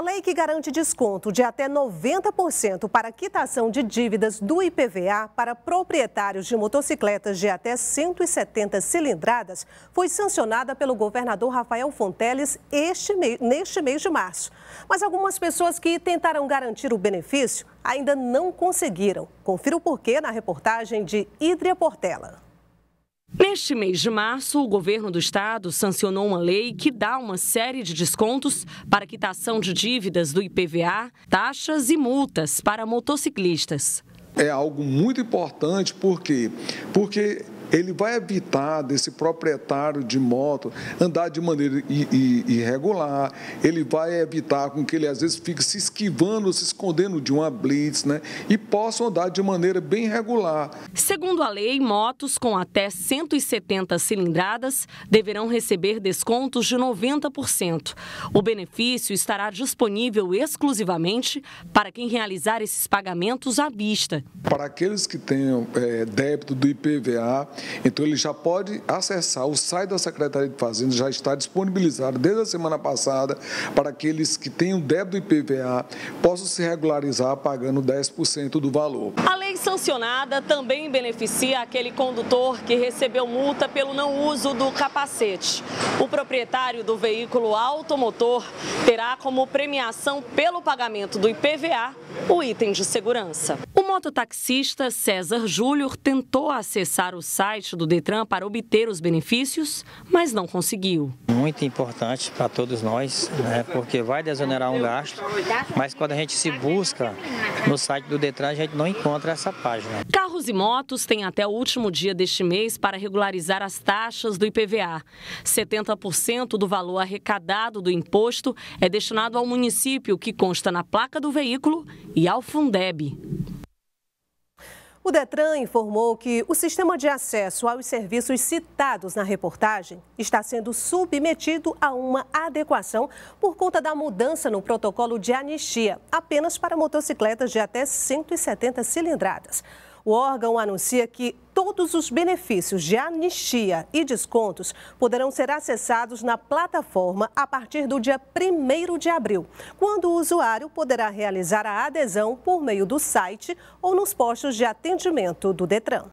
A lei que garante desconto de até 90% para quitação de dívidas do IPVA para proprietários de motocicletas de até 170 cilindradas foi sancionada pelo governador Rafael Fonteles este neste mês de março. Mas algumas pessoas que tentaram garantir o benefício ainda não conseguiram. Confira o porquê na reportagem de Idria Portela. Neste mês de março, o governo do estado sancionou uma lei que dá uma série de descontos para quitação de dívidas do IPVA, taxas e multas para motociclistas. É algo muito importante, por quê? Porque ele vai evitar desse proprietário de moto andar de maneira irregular, ele vai evitar com que ele às vezes fique se esquivando, se escondendo de uma blitz, né? E possa andar de maneira bem regular. Segundo a lei, motos com até 170 cilindradas deverão receber descontos de 90%. O benefício estará disponível exclusivamente para quem realizar esses pagamentos à vista. Para aqueles que tenham é, débito do IPVA, então ele já pode acessar o site da Secretaria de Fazenda, já está disponibilizado desde a semana passada para aqueles que têm o débito do IPVA possam se regularizar pagando 10% do valor. A lei sancionada também beneficia aquele condutor que recebeu multa pelo não uso do capacete. O proprietário do veículo automotor terá como premiação pelo pagamento do IPVA o item de segurança. O mototaxista César Júnior tentou acessar o site do Detran para obter os benefícios, mas não conseguiu. Muito importante para todos nós, né, porque vai desonerar um gasto, mas quando a gente se busca no site do Detran, a gente não encontra essa página. Carros e motos têm até o último dia deste mês para regularizar as taxas do IPVA. 70% do valor arrecadado do imposto é destinado ao município que consta na placa do veículo e ao Fundeb. O Detran informou que o sistema de acesso aos serviços citados na reportagem está sendo submetido a uma adequação por conta da mudança no protocolo de anistia, apenas para motocicletas de até 170 cilindradas. O órgão anuncia que todos os benefícios de anistia e descontos poderão ser acessados na plataforma a partir do dia 1 de abril, quando o usuário poderá realizar a adesão por meio do site ou nos postos de atendimento do Detran.